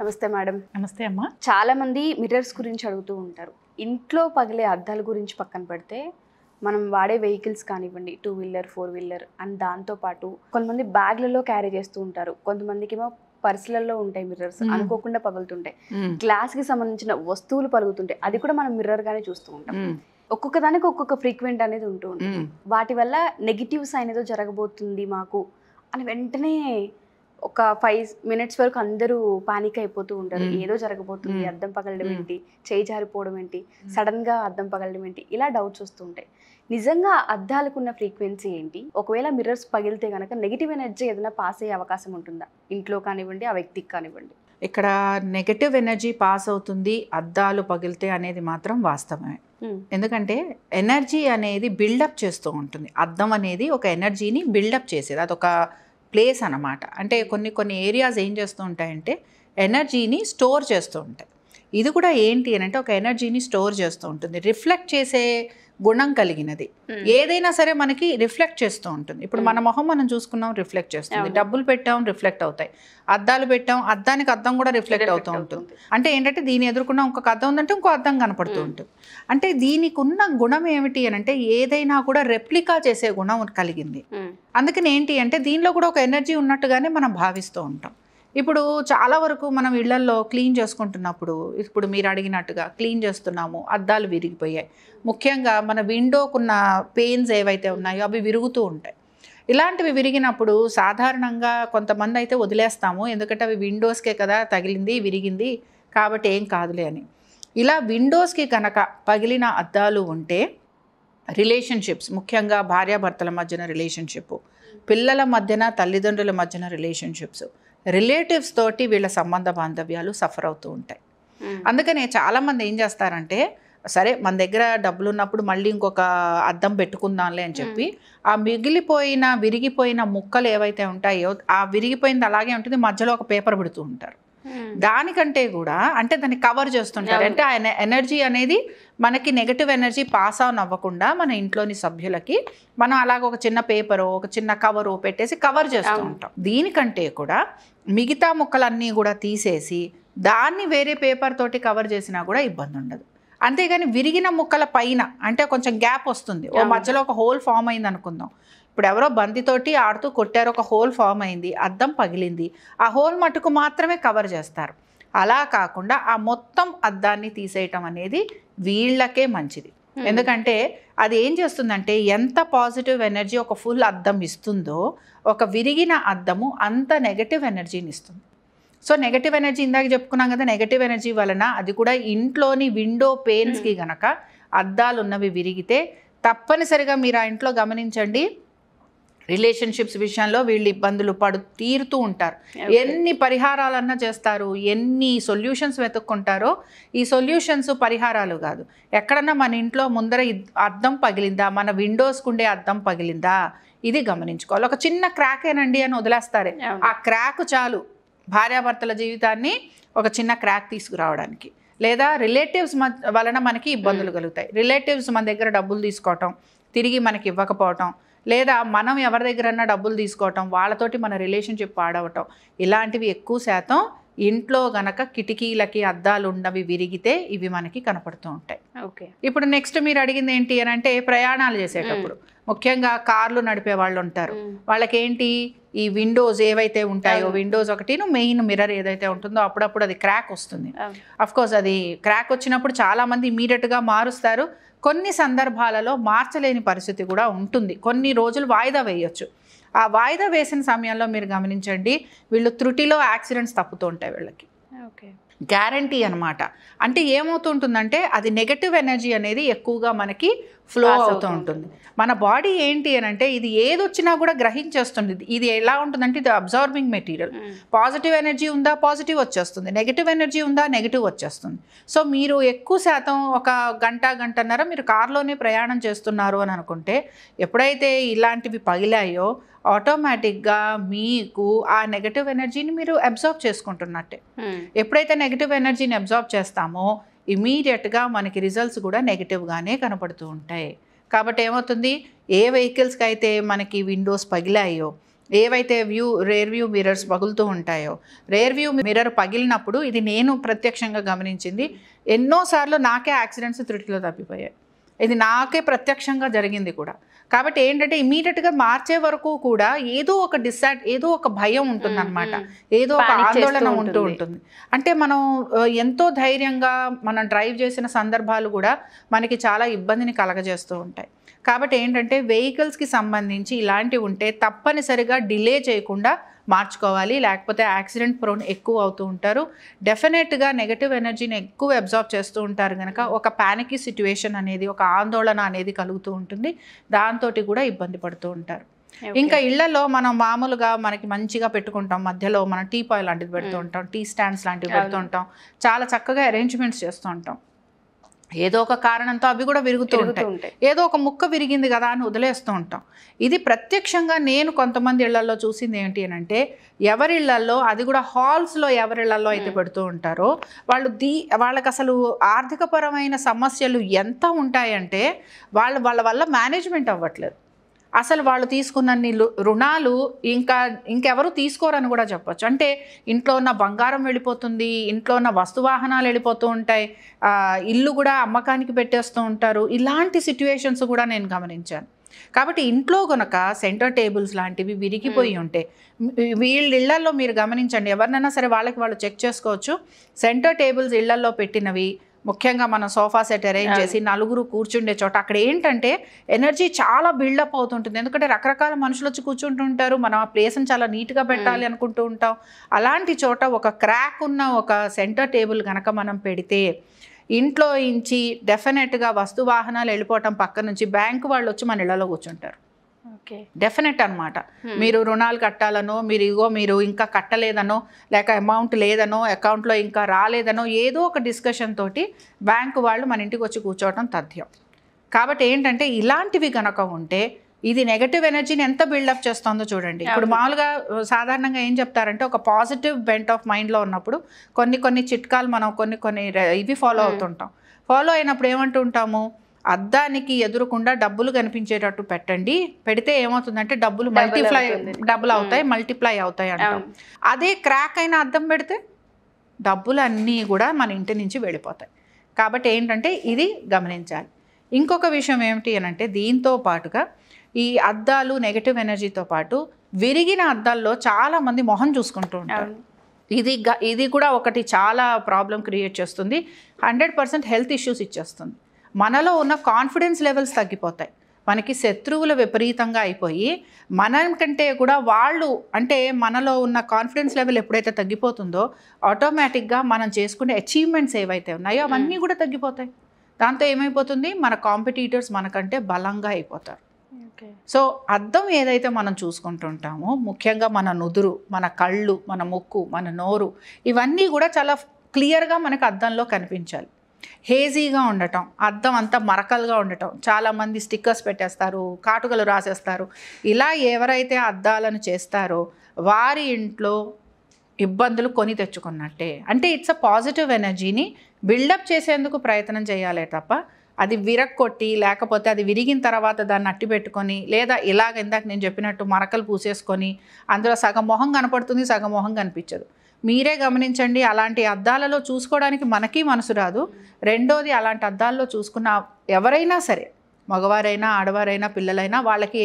నమస్తే మేడం. నమస్తే అమ్మా. చాలా మంది మిర్రర్స్ గురించి అడుగుతూ ఉంటారు. ఇంట్లో పగిలే అద్దాల గురించి పక్కన పెడితే మనం వాడే వెహికల్స్ కానివ్వండి two wheeler four wheeler and దాంతోపాటు కొంతమంది బ్యాగ్లలో క్యారీ చేస్తూ ఉంటారు. కొంతమందికి ఏమో పర్సులలో ఉంటాయి మిర్రర్స్. అనుకోకుండా పగులుతుంటాయి. గ్లాస్కి సంబంధించిన వస్తువులు పలుగుతుంటాయి అది కూడా మనం మిర్రర్ గానే చూస్తూ ఉంటాం. ఒక్కొక్క దానికి ఒక్కొక్క ఫ్రీక్వెంట్ అనేది ఉంటూ ఉంటుంది. వాటి వల్ల నెగిటివ్స్ అనేది జరగబోతుంది మాకు అని వెంటనే ఒక ఫైవ్ మినిట్స్ వరకు అందరూ పానిక్ అయిపోతూ ఉంటారు. ఏదో జరగబోతుంది. అద్దం పగలడం. ఏంటి? చేయి జారిపోవడం ఏంటి? సడన్గా అద్దం పగలడం ఏంటి? ఇలా డౌట్స్ వస్తూ ఉంటాయి. నిజంగా అద్దాలకున్న ఫ్రీక్వెన్సీ ఏంటి? ఒకవేళ మిర్రర్స్ పగిలితే కనుక నెగిటివ్ ఎనర్జీ ఏదైనా పాస్ అయ్యే అవకాశం ఉంటుందా? ఇంట్లో కానివ్వండి ఆ వ్యక్తికి కానివ్వండి. ఇక్కడ నెగటివ్ ఎనర్జీ పాస్ అవుతుంది అద్దాలు పగిలితే అనేది మాత్రం వాస్తవమే. ఎందుకంటే ఎనర్జీ అనేది బిల్డప్ చేస్తూ ఉంటుంది. అద్దం అనేది ఒక ఎనర్జీని బిల్డప్ చేసేది. అదొక ప్లేస్ అన్నమాట. అంటే కొన్ని కొన్ని ఏరియాస్ ఏం చేస్తూ ఉంటాయంటే ఎనర్జీని స్టోర్ చేస్తూ ఉంటాయి. ఇది కూడా ఏంటి అని అంటే ఒక ఎనర్జీని స్టోర్ చేస్తూ ఉంటుంది. రిఫ్లెక్ట్ చేసే గుణం కలిగినది. ఏదైనా సరే మనకి రిఫ్లెక్ట్ చేస్తూ ఉంటుంది. ఇప్పుడు మన మొహం మనం చూసుకున్నాం రిఫ్లెక్ట్ చేస్తుంది. డబ్బులు పెట్టాం రిఫ్లెక్ట్ అవుతాయి. అద్దాలు పెట్టాం అద్దానికి అద్దం కూడా రిఫ్లెక్ట్ అవుతూ ఉంటుంది. అంటే ఏంటంటే దీని ఎదుర్కొన్న ఇంకొక అద్దం ఉందంటే ఇంకో అద్దం కనపడుతూ. ఉంటుంది. అంటే దీనికి ఉన్న గుణం ఏమిటి అని అంటే ఏదైనా కూడా రెప్లికా చేసే గుణం కలిగింది. అందుకని ఏంటి అంటే దీనిలో కూడా ఒక ఎనర్జీ ఉన్నట్టుగానే మనం భావిస్తూ ఉంటాం. ఇప్పుడు చాలా వరకు మనం ఇళ్ళల్లో క్లీన్ చేసుకుంటున్నప్పుడు ఇప్పుడు మీరు అడిగినట్టుగా క్లీన్ చేస్తున్నాము అద్దాలు విరిగిపోయాయి. ముఖ్యంగా మన విండోకున్న పెయిన్స్ ఏవైతే ఉన్నాయో అవి విరుగుతూ ఉంటాయి. ఇలాంటివి విరిగినప్పుడు సాధారణంగా కొంతమంది అయితే వదిలేస్తాము. ఎందుకంటే అవి విండోస్కే కదా తగిలింది విరిగింది. కాబట్టి ఏం కాదులే అని. ఇలా విండోస్కి కనుక పగిలిన అద్దాలు ఉంటే రిలేషన్షిప్స్ ముఖ్యంగా భార్యాభర్తల మధ్యన రిలేషన్షిప్ పిల్లల మధ్యన తల్లిదండ్రుల మధ్యన రిలేషన్షిప్స్ రిలేటివ్స్ తోటి వీళ్ళ సంబంధ బాంధవ్యాలు సఫర్ అవుతూ ఉంటాయి. అందుకనే చాలామంది ఏం చేస్తారంటే సరే మన దగ్గర డబ్బులు ఉన్నప్పుడు మళ్ళీ ఇంకొక అద్దం పెట్టుకుందాంలే అని చెప్పి ఆ మిగిలిపోయిన విరిగిపోయిన ముక్కలు ఏవైతే ఉంటాయో ఆ విరిగిపోయింది అలాగే ఉంటుంది మధ్యలో ఒక పేపర్ పెడుతూ ఉంటారు. దానికంటే కూడా అంటే దాన్ని కవర్ చేస్తుంటారు. అంటే ఆ ఎన- ఎనర్జీ అనేది మనకి నెగటివ్ ఎనర్జీ పాస్ ఆన్ అవ్వకుండా మన ఇంట్లోని సభ్యులకి మనం అలాగ ఒక చిన్న పేపరు ఒక చిన్న కవరు పెట్టేసి కవర్ చేస్తూ. ఉంటాం దీనికంటే కూడా మిగతా ముక్కలన్నీ కూడా తీసేసి దాన్ని వేరే పేపర్ తోటి కవర్ చేసినా కూడా ఇబ్బంది ఉండదు అంతేగాని విరిగిన ముక్కల పైన అంటే కొంచెం గ్యాప్ వస్తుంది ఓ. మధ్యలో ఒక హోల్ ఫామ్ అయింది అనుకుందాం ఇప్పుడు ఎవరో బంతితోటి ఆడుతూ కొట్టారు ఒక హోల్ ఫామ్ అయింది అద్దం పగిలింది. ఆ హోల్ మటుకు మాత్రమే కవర్ చేస్తారు. అలా కాకుండా ఆ మొత్తం అద్దాన్ని తీసేయటం అనేది వీళ్ళకే మంచిది. ఎందుకంటే అది ఏం చేస్తుందంటే ఎంత పాజిటివ్ ఎనర్జీ ఒక ఫుల్ అద్దం ఇస్తుందో ఒక విరిగిన అద్దము అంత నెగటివ్ ఎనర్జీని ఇస్తుంది. సో నెగటివ్ ఎనర్జీ ఇందాక చెప్పుకున్నాం కదా నెగటివ్ ఎనర్జీ వలన అది కూడా ఇంట్లోని విండో పెయిన్స్కి గనక అద్దాలు ఉన్నవి విరిగితే తప్పనిసరిగా మీరు ఆ ఇంట్లో గమనించండి. రిలేషన్షిప్స్ విషయంలో వీళ్ళు ఇబ్బందులు పడు తీరుతూ ఉంటారు. ఎన్ని పరిహారాలన్నా చేస్తారు ఎన్ని సొల్యూషన్స్ వెతుక్కుంటారో ఈ సొల్యూషన్స్ పరిహారాలు కాదు. ఎక్కడన్నా మన ఇంట్లో ముందర అద్దం పగిలిందా మన విండోస్కి ఉండే అద్దం పగిలిందా? ఇది గమనించుకోవాలి. ఒక చిన్న క్రాకేనండి అని వదిలేస్తారే. ఆ క్రాక్ చాలు. భార్యాభర్తల జీవితాన్ని ఒక చిన్న క్రాక్ తీసుకురావడానికి. లేదా రిలేటివ్స్ వలన మనకి ఇబ్బందులు కలుగుతాయి. రిలేటివ్స్ మన దగ్గర డబ్బులు తీసుకోవటం తిరిగి మనకి ఇవ్వకపోవటం లేదా మనం ఎవరి దగ్గరన్నా డబ్బులు తీసుకోవటం వాళ్ళతోటి మన రిలేషన్షిప్ పాడవటం ఇలాంటివి ఎక్కువ శాతం ఇంట్లో గనక కిటికీలకి అద్దాలు ఉన్నవి విరిగితే ఇవి మనకి కనపడుతూ ఉంటాయి. ఓకే. ఇప్పుడు నెక్స్ట్ మీరు అడిగింది ఏంటి అని అంటే ప్రయాణాలు చేసేటప్పుడు. ముఖ్యంగా కార్లు నడిపే వాళ్ళు ఉంటారు. మ్మ్. వాళ్ళకి ఏంటి ఈ విండోస్ ఏవైతే ఉంటాయో. విండోస్ ఒకటి మెయిన్ మిర్రర్ ఏదైతే ఉంటుందో అప్పుడప్పుడు అది క్రాక్ వస్తుంది. కోర్స్ అది క్రాక్ వచ్చినప్పుడు చాలా మంది ఇమీడియట్గా మారుస్తారు. కొన్ని సందర్భాలలో మార్చలేని పరిస్థితి కూడా ఉంటుంది. కొన్ని రోజులు వాయిదా వేయొచ్చు. ఆ వాయిదా వేసిన సమయంలో మీరు గమనించండి వీళ్ళు త్రుటిలో యాక్సిడెంట్స్ తప్పుతూ ఉంటాయి వీళ్ళకి. ఓకే. గ్యారంటీ అనమాట అంటే ఏమవుతుంటుందంటే అది నెగటివ్ ఎనర్జీ అనేది ఎక్కువగా మనకి ఫ్లో అవుతూ ఉంటుంది. మన బాడీ ఏంటి అని అంటే ఇది ఏది వచ్చినా కూడా గ్రహించేస్తుంది. ఇది ఎలా ఉంటుందంటే ఇది అబ్జార్బింగ్ మెటీరియల్. పాజిటివ్ ఎనర్జీ ఉందా పాజిటివ్ వచ్చేస్తుంది. నెగిటివ్ ఎనర్జీ ఉందా నెగిటివ్ వచ్చేస్తుంది. సో మీరు ఎక్కువ శాతం ఒక గంట గంటన్నర మీరు కార్లోనే ప్రయాణం చేస్తున్నారు అని అనుకుంటే ఎప్పుడైతే ఇలాంటివి పగిలాయో ఆటోమేటిక్గా మీకు ఆ నెగటివ్ ఎనర్జీని మీరు అబ్జార్బ్ చేసుకుంటున్నట్టే. మ్మ్. ఎప్పుడైతే నెగిటివ్ ఎనర్జీని అబ్జార్బ్ చేస్తామో ఇమీడియట్గా మనకి రిజల్ట్స్ కూడా నెగిటివ్గానే కనపడుతూ ఉంటాయి. కాబట్టి ఏమవుతుంది? ఏ వెహికల్స్కి అయితే మనకి విండోస్ పగిలాయో ఏవైతే వ్యూ రేర్ వ్యూ మిర్రర్స్ పగులుతూ ఉంటాయో రేర్ వ్యూ మిర్రర్ పగిలినప్పుడు ఇది నేను ప్రత్యక్షంగా గమనించింది ఎన్నోసార్లు నాకే యాక్సిడెంట్స్ త్రుటిలో తప్పిపోయాయి. ఇది నాకే ప్రత్యక్షంగా జరిగింది కూడా. కాబట్టి ఏంటంటే ఇమీడియట్గా మార్చే వరకు కూడా ఏదో ఒక డిసైడ్ ఏదో ఒక భయం ఉంటుంది అనమాట ఏదో ఒక ఆందోళన ఉంటూ ఉంటుంది. అంటే మనం ఎంతో ధైర్యంగా మనం డ్రైవ్ చేసిన సందర్భాలు కూడా మనకి చాలా ఇబ్బందిని కలగజేస్తూ ఉంటాయి. కాబట్టి ఏంటంటే వెహికల్స్కి సంబంధించి ఇలాంటివి ఉంటే తప్పనిసరిగా డిలే చేయకుండా మార్చుకోవాలి. లేకపోతే యాక్సిడెంట్ ప్రోన్ ఎక్కువ అవుతూ ఉంటారు. డెఫినెట్గా నెగటివ్ ఎనర్జీని ఎక్కువ అబ్జార్బ్ చేస్తూ ఉంటారు కనుక ఒక ప్యానికీ సిచ్యువేషన్ అనేది ఒక ఆందోళన అనేది కలుగుతూ ఉంటుంది. దాంతో కూడా ఇబ్బంది పడుతూ ఉంటారు. ఇంకా ఇళ్ళలో మనం మామూలుగా మనకి మంచిగా పెట్టుకుంటాం. మధ్యలో మనం టీ పాయ్ లాంటిది పెడుతూ ఉంటాం. టీ స్టాండ్స్ లాంటివి పెడుతూ. ఉంటాం. చాలా చక్కగా అరేంజ్మెంట్స్ చేస్తూ ఉంటాం. ఏదో ఒక కారణంతో అవి కూడా విరుగుతూ ఉంటాయి. ఏదో ఒక ముక్క విరిగింది కదా అని వదిలేస్తూ ఉంటాం. ఇది ప్రత్యక్షంగా నేను కొంతమంది ఇళ్ళలో చూసింది ఏంటి అని అంటే ఎవరిళ్ళలో అది కూడా హాల్స్లో ఎవరిళ్ళలో అయితే. పెడుతూ ఉంటారో వాళ్ళు దీ వాళ్ళకి అసలు ఆర్థికపరమైన సమస్యలు ఎంత ఉంటాయంటే వాళ్ళు వాళ్ళ వల్ల మేనేజ్మెంట్ అవ్వట్లేదు. అసలు వాళ్ళు తీసుకున్నన్ని రుణాలు ఇంకా ఇంకెవరు తీసుకోరని కూడా చెప్పొచ్చు. అంటే ఇంట్లో ఉన్న బంగారం వెళ్ళిపోతుంది ఇంట్లో ఉన్న వస్తువాహనాలు వెళ్ళిపోతూ ఉంటాయి ఇల్లు కూడా అమ్మకానికి పెట్టేస్తూ ఉంటారు. ఇలాంటి సిట్యువేషన్స్ కూడా నేను గమనించాను. కాబట్టి ఇంట్లో గనక సెంటర్ టేబుల్స్ లాంటివి విరిగిపోయి ఉంటే వీళ్ళ ఇళ్ళలో మీరు గమనించండి. ఎవరినైనా సరే వాళ్ళకి వాళ్ళు చెక్ చేసుకోవచ్చు. సెంటర్ టేబుల్స్ ఇళ్ళలో పెట్టినవి ముఖ్యంగా మనం సోఫా సెట్ అరేంజ్. చేసి నలుగురు కూర్చుండే చోట అక్కడ ఏంటంటే ఎనర్జీ చాలా బిల్డప్ అవుతుంటుంది. ఎందుకంటే రకరకాల మనుషులు వచ్చి కూర్చుంటుంటారు. మనం ఆ ప్లేస్ని చాలా నీట్గా పెట్టాలి అనుకుంటూ ఉంటాం. అలాంటి చోట ఒక క్రాక్ ఉన్న ఒక సెంటర్ టేబుల్ కనుక మనం పెడితే ఇంట్లో ఇంచి డెఫినెట్గా వస్తు వాహనాలు వెళ్ళిపోవటం పక్క నుంచి బ్యాంకు వాళ్ళు వచ్చి మన ఇళ్ళలో కూర్చుంటారు. డెఫినెట్ అనమాట మీరు రుణాలు కట్టాలనో మీరు ఇగో మీరు ఇంకా కట్టలేదనో లేక అమౌంట్ లేదనో అకౌంట్లో ఇంకా రాలేదనో ఏదో ఒక డిస్కషన్ తోటి బ్యాంకు వాళ్ళు మన ఇంటికి వచ్చి కూర్చోవటం తథ్యం. కాబట్టి ఏంటంటే ఇలాంటివి గనక ఉంటే ఇది నెగటివ్ ఎనర్జీని ఎంత బిల్డప్ చేస్తుందో చూడండి. ఇప్పుడు. మామూలుగా సాధారణంగా ఏం చెప్తారంటే ఒక పాజిటివ్ బెంట్ ఆఫ్ మైండ్లో ఉన్నప్పుడు కొన్ని కొన్ని చిట్కాలు మనం కొన్ని కొన్ని ఇవి ఫాలో Hmm. అవుతుంటాం. ఫాలో అయినప్పుడు ఏమంటూ ఉంటాము అద్దానికి ఎదురుకుండా డబ్బులు కనిపించేటట్టు పెట్టండి. పెడితే ఏమవుతుందంటే డబ్బులు మల్టిప్లై. డబ్బులు అవుతాయి మల్టిప్లై అవుతాయి అంటాం. అదే క్రాక్ అయిన అద్దం పెడితే డబ్బులు అన్నీ కూడా మన ఇంటి నుంచి వెళ్ళిపోతాయి. కాబట్టి ఏంటంటే ఇది గమనించాలి. ఇంకొక విషయం ఏమిటి అని అంటే దీంతో పాటుగా ఈ అద్దాలు నెగటివ్ ఎనర్జీతో పాటు విరిగిన అద్దాల్లో చాలామంది మొహం చూసుకుంటూ ఉంటారు. ఇది గ- ఇది కూడా ఒకటి చాలా ప్రాబ్లం క్రియేట్ చేస్తుంది. హండ్రెడ్ పర్సెంట్ హెల్త్ ఇష్యూస్ ఇచ్చేస్తుంది. మనలో ఉన్న కాన్ఫిడెన్స్ లెవెల్స్ తగ్గిపోతాయి. మనకి శత్రువులు విపరీతంగా అయిపోయి మనం కంటే కూడా వాళ్ళు అంటే మనలో ఉన్న కాన్ఫిడెన్స్ లెవెల్ ఎప్పుడైతే తగ్గిపోతుందో ఆటోమేటిక్గా మనం చేసుకునే అచీవ్మెంట్స్ ఏవైతే ఉన్నాయో అవన్నీ కూడా తగ్గిపోతాయి. దాంతో ఏమైపోతుంది? మన కాంపిటీటర్స్ మనకంటే బలంగా అయిపోతారు. ఓకే. సో అద్దం ఏదైతే మనం చూసుకుంటుంటామో ముఖ్యంగా మన నుదురు మన కళ్ళు మన ముక్కు మన నోరు ఇవన్నీ కూడా చాలా క్లియర్గా మనకు అద్దంలో కనిపించాలి. హేజీగా ఉండటం అద్దం అంతా మరకలుగా ఉండటం చాలామంది స్టిక్కర్స్ పెట్టేస్తారు కాటుకలు రాసేస్తారు. ఇలా ఎవరైతే అద్దాలను చేస్తారో వారి ఇంట్లో ఇబ్బందులు కొని తెచ్చుకున్నట్టే. అంటే ఇట్స్ అ పాజిటివ్ ఎనర్జీని బిల్డప్ చేసేందుకు ప్రయత్నం చేయాలే తప్ప అది విరక్కొట్టి లేకపోతే అది విరిగిన తర్వాత దాన్ని అట్టి పెట్టుకొని లేదా ఇలాగ ఇందాక నేను చెప్పినట్టు మరకలు పూసేసుకొని అందులో సగం మొహం కనపడుతుంది సగం మొహం కనిపించదు. మీరే గమనించండి అలాంటి అద్దాలలో చూసుకోవడానికి మనకి మనసు రాదు. రెండోది అలాంటి అద్దాల్లో చూసుకున్న ఎవరైనా సరే మగవారైనా ఆడవారైనా పిల్లలైనా వాళ్ళకి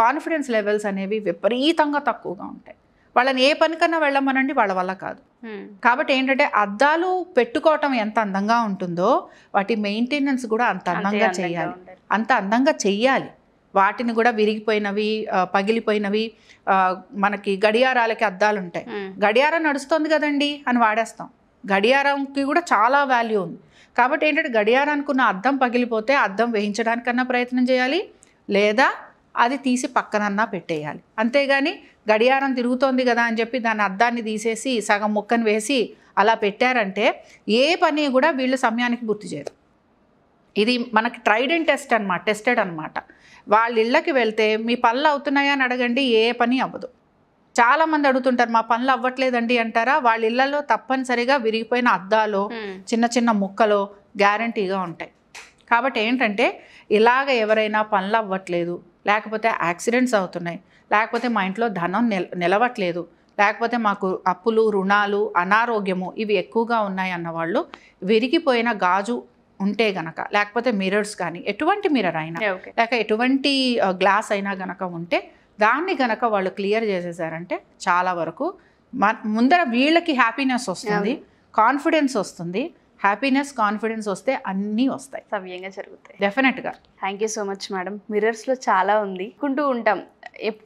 కాన్ఫిడెన్స్ లెవెల్స్ అనేవి విపరీతంగా తక్కువగా ఉంటాయి. వాళ్ళని ఏ పనికన్నా వెళ్ళమనండి వాళ్ళ వల్ల కాదు. కాబట్టి ఏంటంటే అద్దాలు పెట్టుకోవటం ఎంత అందంగా ఉంటుందో వాటి మెయింటెనెన్స్ కూడా అంత అందంగా చేయాలి. అంత అందంగా చెయ్యాలి. వాటిని కూడా విరిగిపోయినవి పగిలిపోయినవి మనకి గడియారాలకి అద్దాలు ఉంటాయి గడియారం నడుస్తుంది కదండి అని వాడేస్తాం. గడియారంకి కూడా చాలా వాల్యూ ఉంది. కాబట్టి ఏంటంటే గడియారానికి ఉన్న అద్దం పగిలిపోతే అద్దం వేయించడానికన్నా ప్రయత్నం చేయాలి లేదా అది తీసి పక్కనన్నా పెట్టేయాలి. అంతేగాని గడియారం తిరుగుతోంది కదా అని చెప్పి దాని అద్దాన్ని తీసేసి సగం ముక్కను వేసి అలా పెట్టారంటే ఏ పని కూడా వీళ్ళు సమయానికి పూర్తి చేయరు. ఇది మనకి ట్రైడ్ అండ్ టెస్ట్ అనమాట టెస్టెడ్ అనమాట వాళ్ళ ఇళ్ళకి వెళ్తే మీ పనులు అవుతున్నాయా? అని అడగండి ఏ పని అవ్వదు. చాలామంది అడుగుతుంటారు మా పనులు అవ్వట్లేదండి అంటారా? వాళ్ళ ఇళ్ళలో తప్పనిసరిగా విరిగిపోయిన అద్దాలు చిన్న చిన్న ముక్కలు గ్యారంటీగా ఉంటాయి. కాబట్టి ఏంటంటే ఇలాగ ఎవరైనా పనులు అవ్వట్లేదు లేకపోతే యాక్సిడెంట్స్ అవుతున్నాయి లేకపోతే మా ఇంట్లో ధనం నిల నిలవట్లేదు లేకపోతే మాకు అప్పులు రుణాలు అనారోగ్యము ఇవి ఎక్కువగా ఉన్నాయి అన్నవాళ్ళు విరిగిపోయిన గాజు ఉంటే గనక లేకపోతే మిరర్స్ కానీ ఎటువంటి మిర్రర్ అయినా లేక ఎటువంటి గ్లాస్ అయినా గనక ఉంటే దాన్ని గనక వాళ్ళు క్లియర్ చేసేసారంటే చాలా వరకు మ- ముందర వీళ్ళకి హ్యాపీనెస్ వస్తుంది కాన్ఫిడెన్స్ వస్తుంది హ్యాపీనెస్ కాన్ఫిడెన్స్ వస్తే అన్నీ వస్తాయి. సవ్యంగా జరుగుతాయి. డెఫినెట్గా thank you so much madam మిర్రర్స్లో చాలా ఉంది. కుంటూ ఉంటాం.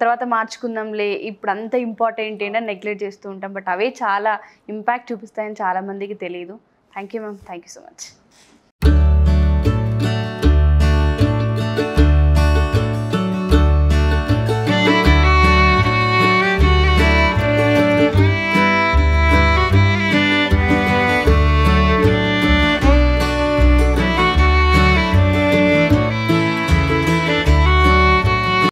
తర్వాత మార్చుకుందాంలే ఇప్పుడు అంత ఇంపార్టెంట్ ఏంటని నెగ్లెక్ట్ చేస్తూ ఉంటాం. బట్ అవే చాలా ఇంపాక్ట్ చూపిస్తాయని చాలా మందికి తెలియదు thank you ma'am thank you so much